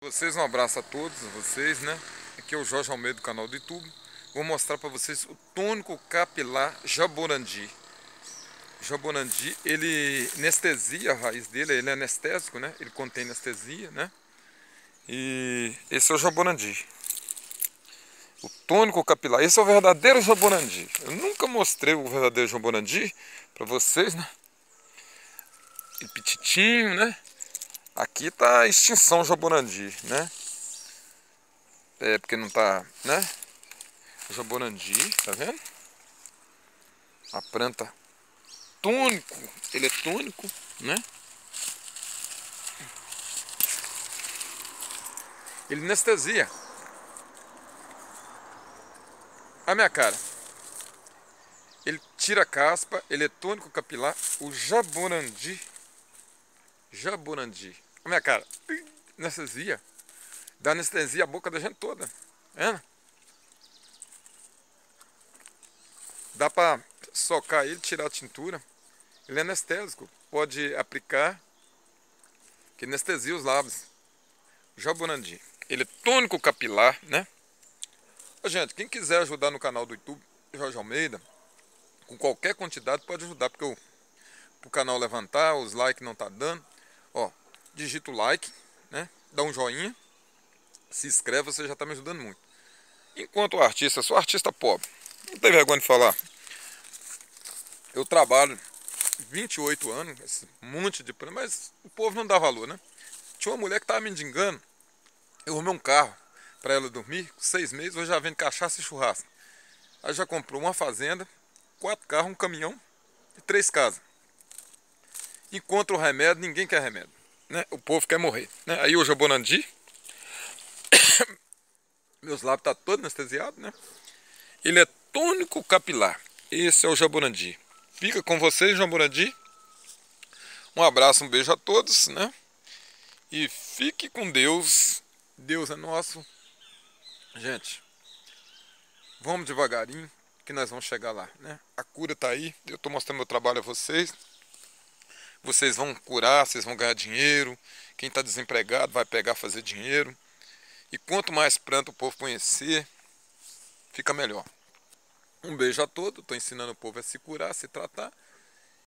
Vocês, um abraço a todos vocês, né? Aqui é o Jorge Almeida do canal do YouTube. Vou mostrar para vocês o tônico capilar Jaborandi. Jaborandi, ele anestesia a raiz dele, ele é anestésico, né? Ele contém anestesia, né? E esse é o Jaborandi. O tônico capilar, esse é o verdadeiro Jaborandi. Eu nunca mostrei o verdadeiro Jaborandi para vocês, né? E petitinho, né? Aqui tá extinção jaborandi, né? É porque não tá, né? Jaborandi, tá vendo? A planta tônico, ele é tônico, né? Ele anestesia. A minha cara. Ele tira a caspa, ele é capilar. O jaborandi. Jaborandi minha cara, anestesia. Dá anestesia a boca da gente toda. É? Dá pra socar ele, tirar a tintura. Ele é anestésico. Pode aplicar. Que anestesia os lábios. Jaburandi. Ele é tônico capilar, né? Gente, quem quiser ajudar no canal do YouTube, Jorge Almeida, com qualquer quantidade pode ajudar, porque o, o canal levantar, os likes não tá dando. Digita o like, né? Dá um joinha, se inscreve, você já está me ajudando muito. Enquanto artista, sou artista pobre, não tem vergonha de falar. Eu trabalho 28 anos, esse monte de problema, mas o povo não dá valor, né? Tinha uma mulher que estava me enganando, eu arrumei um carro para ela dormir, seis meses, hoje já vende cachaça e churrasco. Aí já comprou uma fazenda, quatro carros, um caminhão e três casas. Encontra o remédio, ninguém quer remédio né? O povo quer morrer. Né? Aí o Jabonandi, meus lábios estão tá todos anestesiados, né? Ele é tônico capilar. Esse é o Jabonandi. Fica com vocês, Jabonandi. Um abraço, um beijo a todos, né? E fique com Deus. Deus é nosso. Gente, vamos devagarinho que nós vamos chegar lá, né? A cura está aí. Eu estou mostrando meu trabalho a vocês vocês vão curar, vocês vão ganhar dinheiro. Quem está desempregado vai pegar fazer dinheiro. E quanto mais planta o povo conhecer, fica melhor. Um beijo a todos. Estou ensinando o povo a se curar, a se tratar.